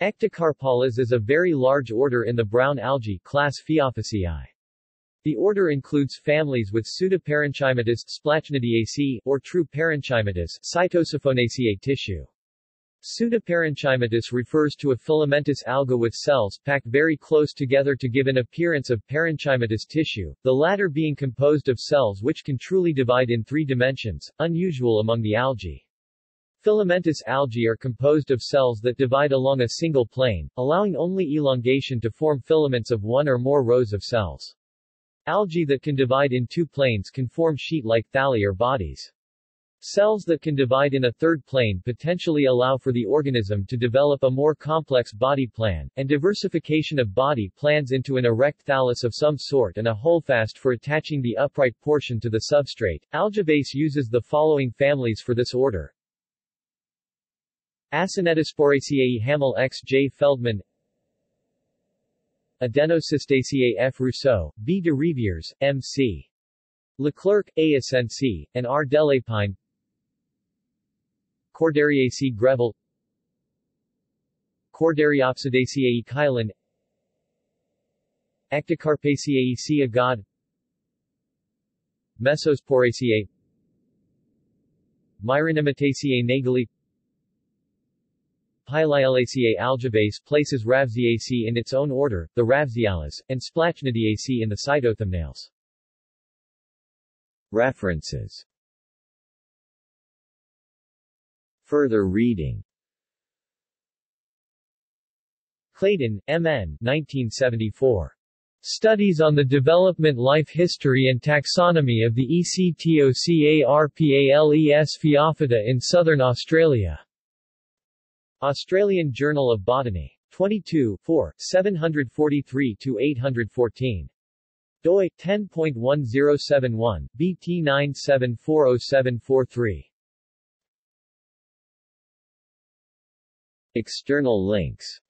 Ectocarpales is a very large order in the brown algae class Phaeophyceae. The order includes families with Pseudoparenchymatous Splachnidiaceae, or true parenchymatous Scytosiphonaceae tissue. Pseudoparenchymatous refers to a filamentous alga with cells packed very close together to give an appearance of parenchymatous tissue, the latter being composed of cells which can truly divide in three dimensions, unusual among the algae. Filamentous algae are composed of cells that divide along a single plane, allowing only elongation to form filaments of one or more rows of cells. Algae that can divide in two planes can form sheet-like thalli or bodies. Cells that can divide in a third plane potentially allow for the organism to develop a more complex body plan, and diversification of body plans into an erect thallus of some sort and a holdfast for attaching the upright portion to the substrate. AlgaeBase uses the following families for this order. Acinetosporaceae Hamel ex J. Feldmann Adenocystaceae F. Rousseau, B. de Reviers, M. C. Leclerc, A. And R. Delépine Chordariaceae Greville Chordariopsidaceae Kylin Ectocarpaceae C. Agardh Mesosporaceae Myrionemataceae Nägeli Pylaiellaceae AlgaeBase places Ralfsiaceae in its own order, the Ralfsiales, and Splachnidiaceae in the Scytosiphonales. References Further reading Clayton, M.N. 1974. Studies on the Development Life History and Taxonomy of the ECTOCARPALES Phaeophyta in Southern Australia. Australian Journal of Botany. 22 4, 743-814. doi, 10.1071, bt9740743. External links